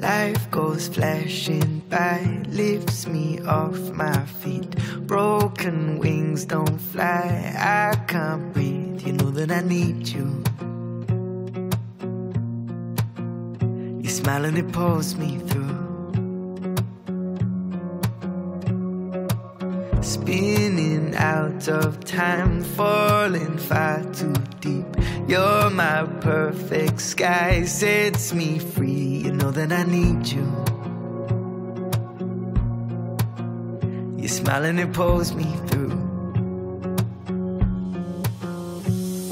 Life goes flashing by, lifts me off my feet. Broken wings don't fly, I can't breathe. You know that I need you. Your smile and it pulls me through. Spinning out of time, falling far too deep. You're my perfect sky, sets me free. You know that I need you. Your smile and it pulls me through.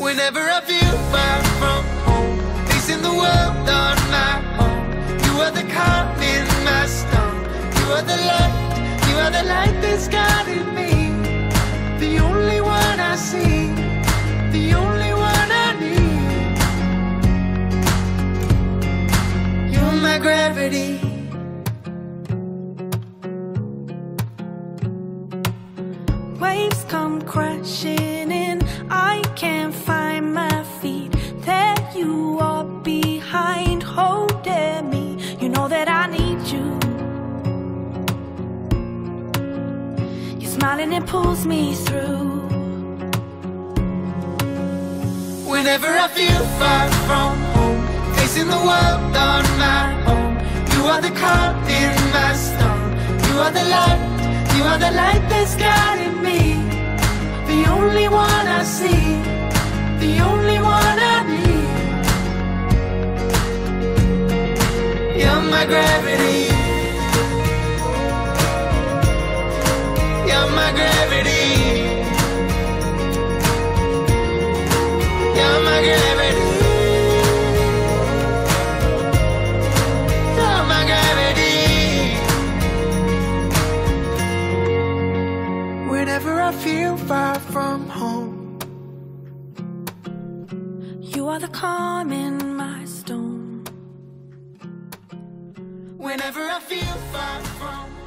Whenever I feel far from home, facing the world on my own, you are the calm in my storm. You are the light, light that's guiding me. The only one I see, the only one I need. You're my gravity. Waves come crashing in. I can't find smiling, it pulls me through. Whenever I feel far from home, facing the world on my own, you are the calm in my storm. You are the light, you are the light that's guiding me. The only one I see, the only one I need. You're my gravity. You're my gravity. You're my gravity. You're my gravity. Whenever I feel far from home, You are the calm in my storm. whenever I feel far from